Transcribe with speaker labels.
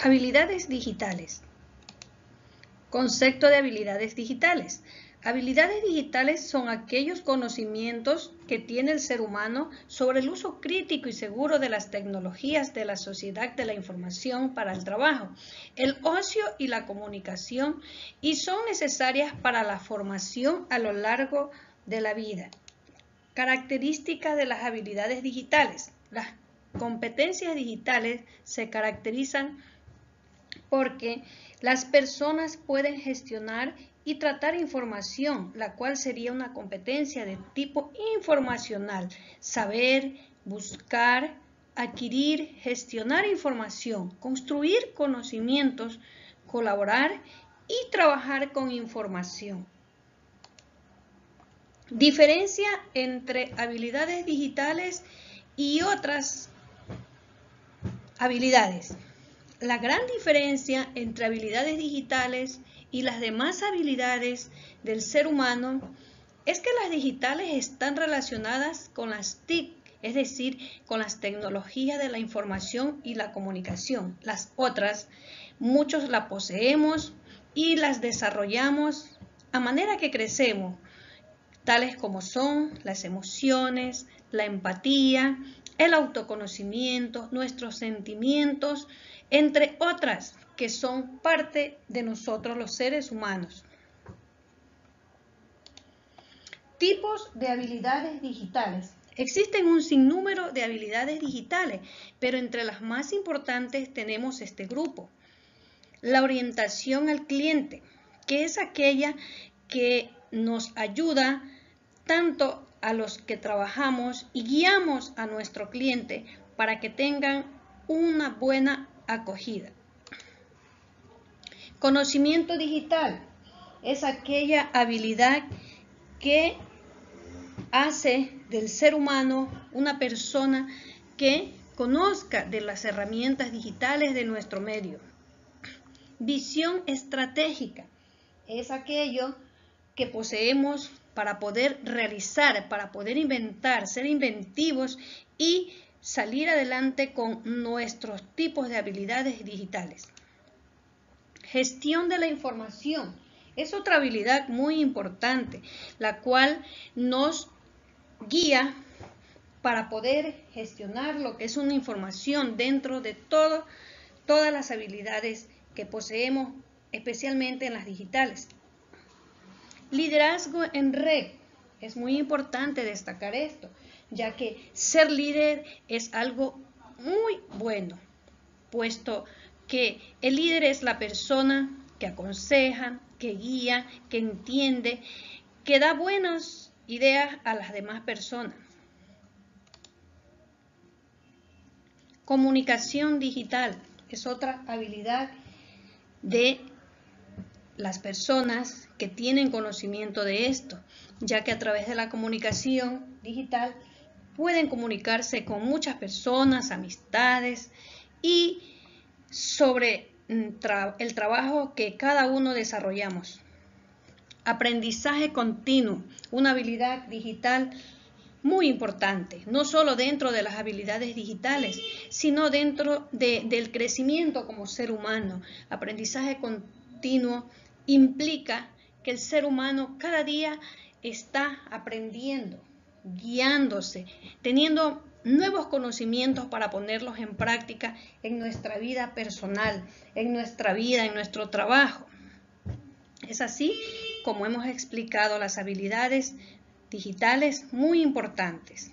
Speaker 1: Habilidades digitales. Concepto de habilidades digitales. Habilidades digitales son aquellos conocimientos que tiene el ser humano sobre el uso crítico y seguro de las tecnologías de la sociedad de la información para el trabajo, el ocio y la comunicación y son necesarias para la formación a lo largo de la vida. Características de las habilidades digitales. Las competencias digitales se caracterizan porque las personas pueden gestionar y tratar información, la cual sería una competencia de tipo informacional. Saber, buscar, adquirir, gestionar información, construir conocimientos, colaborar y trabajar con información. Diferencia entre habilidades digitales y otras habilidades. La gran diferencia entre habilidades digitales y las demás habilidades del ser humano es que las digitales están relacionadas con las TIC, es decir, con las tecnologías de la información y la comunicación. Las otras, muchos las poseemos y las desarrollamos a manera que crecemos, tales como son las emociones, la empatía, el autoconocimiento, nuestros sentimientos, entre otras que son parte de nosotros los seres humanos. Tipos de habilidades digitales. Existen un sinnúmero de habilidades digitales, pero entre las más importantes tenemos este grupo. La orientación al cliente, que es aquella que nos ayuda tanto a los que trabajamos y guiamos a nuestro cliente para que tengan una buena acogida. Conocimiento digital es aquella habilidad que hace del ser humano una persona que conozca de las herramientas digitales de nuestro medio. Visión estratégica es aquello que poseemos para poder realizar, para poder inventar, ser inventivos y salir adelante con nuestros tipos de habilidades digitales. Gestión de la información es otra habilidad muy importante, la cual nos guía para poder gestionar lo que es una información dentro de todo, todas las habilidades que poseemos, especialmente en las digitales. Liderazgo en red. Es muy importante destacar esto ya que ser líder es algo muy bueno, puesto que el líder es la persona que aconseja, que guía, que entiende, que da buenas ideas a las demás personas. Comunicación digital es otra habilidad de las personas que tienen conocimiento de esto, ya que a través de la comunicación digital pueden comunicarse con muchas personas, amistades y sobre mm, el trabajo que cada uno desarrollamos. Aprendizaje continuo, una habilidad digital muy importante, no solo dentro de las habilidades digitales, sino dentro del crecimiento como ser humano. Aprendizaje continuo implica que el ser humano cada día está aprendiendo, guiándose, teniendo nuevos conocimientos para ponerlos en práctica en nuestra vida personal, en nuestra vida, en nuestro trabajo. Es así como hemos explicado las habilidades digitales muy importantes.